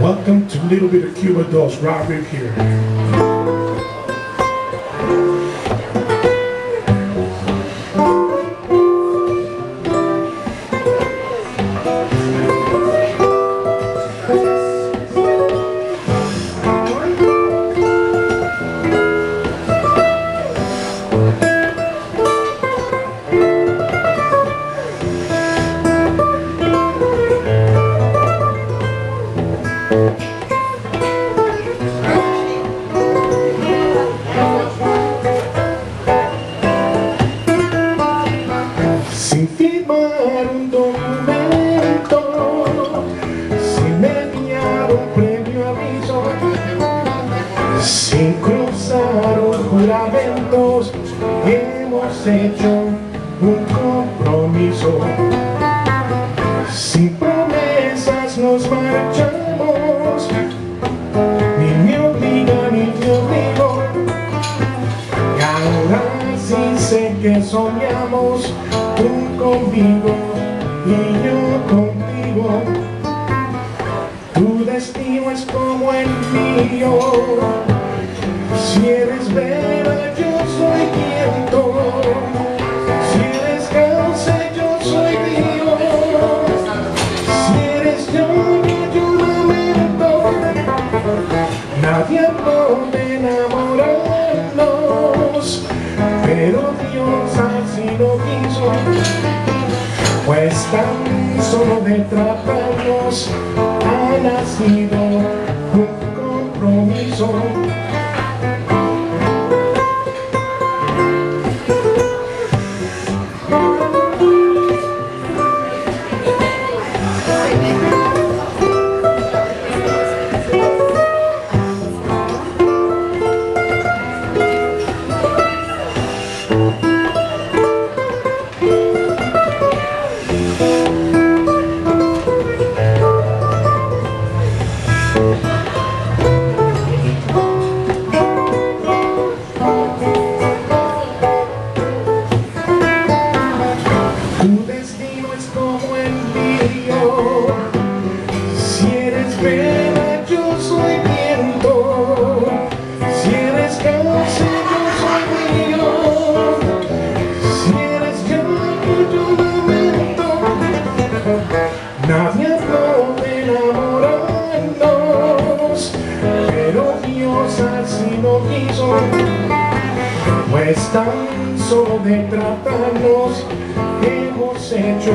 Welcome to Little Bit of Cuba Dos, Rob Rip here. Sin firmar un documento, sin enviar un previo aviso, sin cruzar un juramentos, hemos hecho un compromiso. Sin promesas nos marchamos, ni me obliga ni te obligo. Y ahora sí sé que soñamos tú conmigo y yo contigo. Tu destino es como el mío. Si eres vera, Pues tan solo de tratarnos Pues tan solo de tratarnos hemos hecho